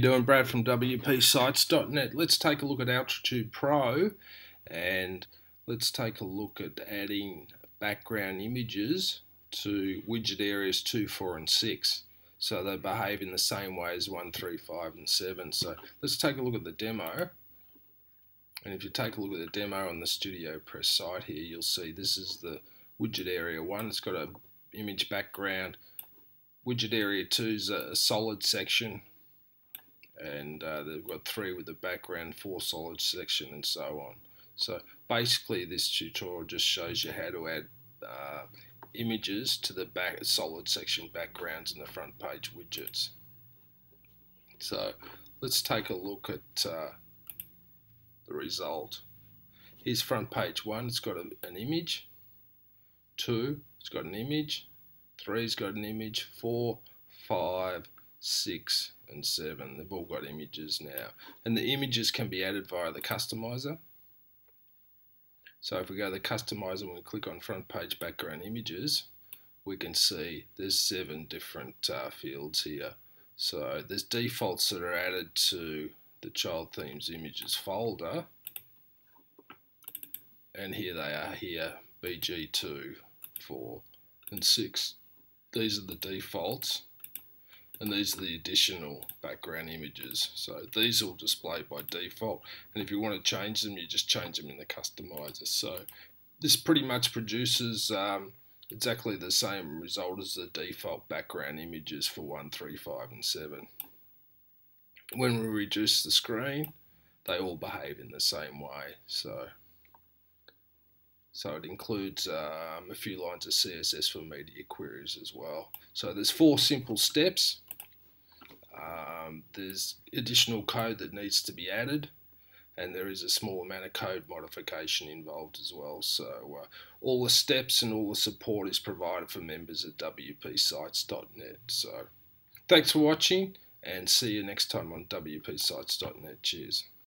doing Brad from WPSites.net. Let's take a look at Altitude Pro and let's take a look at adding background images to widget areas 2, 4 and 6 so they behave in the same way as 1, 3, 5 and 7. So let's take a look at the demo and if you take a look at the demo on the Studio Press site here you'll see this is the widget area 1. It's got a image background. Widget area 2 is a solid section and uh, they've got three with the background, four solid section and so on. So basically this tutorial just shows you how to add uh, images to the back solid section backgrounds in the front page widgets. So let's take a look at uh, the result. Here's front page one, it's got a, an image. Two, it's got an image. Three, it's got an image. Four, five, six, and 7. They've all got images now. And the images can be added via the customizer. So if we go to the customizer and we click on front page background images, we can see there's seven different uh, fields here. So there's defaults that are added to the child themes images folder. And here they are here, BG2, 4 and 6. These are the defaults and these are the additional background images. So these will display by default. And if you want to change them you just change them in the customizer. So this pretty much produces um, exactly the same result as the default background images for 1, 3, 5 and 7 when we reduce the screen they all behave in the same way. So so it includes um, a few lines of CSS for media queries as well. So there's four simple steps um, there's additional code that needs to be added and there is a small amount of code modification involved as well. So uh, all the steps and all the support is provided for members at wpsites.net. So thanks for watching and see you next time on wpsites.net. Cheers.